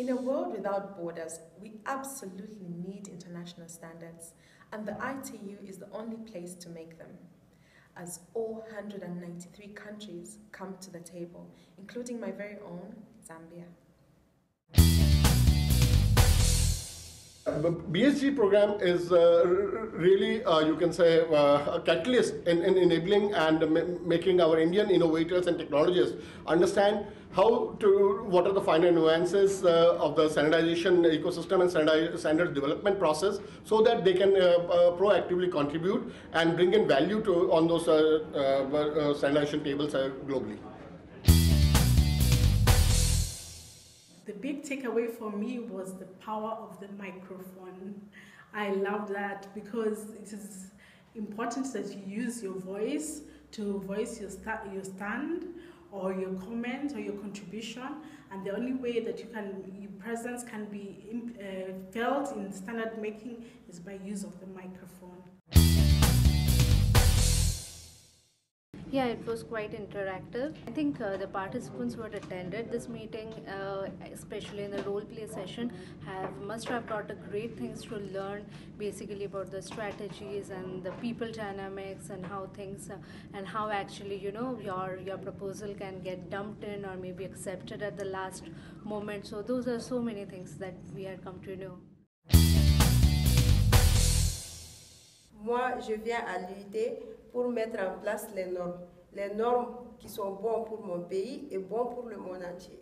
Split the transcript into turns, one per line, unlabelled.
In a world without borders, we absolutely need international standards, and the ITU is the only place to make them. As all 193 countries come to the table, including my very own, Zambia.
The BSG program is uh, really, uh, you can say, uh, a catalyst in, in enabling and making our Indian innovators and technologists understand how to, what are the finer nuances uh, of the standardization ecosystem and standard, development process so that they can uh, uh, proactively contribute and bring in value to on those standardization tables globally.
The big takeaway for me was the power of the microphone. I love that because it is important that you use your voice to voice your, sta- your stand or your comment or your contribution and the only way that you can your presence can be uh, felt in standard making is by use of the microphone
Yeah, it was quite interactive. I think uh, the participants who had attended this meeting, uh, especially in the role play session, have must have got a great things to learn, basically about the strategies and the people dynamics and how things uh, and how actually you know your your proposal can get dumped in or maybe accepted at the last moment. So those are so many things that we had come to know.
Moi, je viens à l'UIT pour mettre en place les normes. Les normes qui sont bonnes pour mon pays et bonnes pour le monde entier.